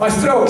Maestro,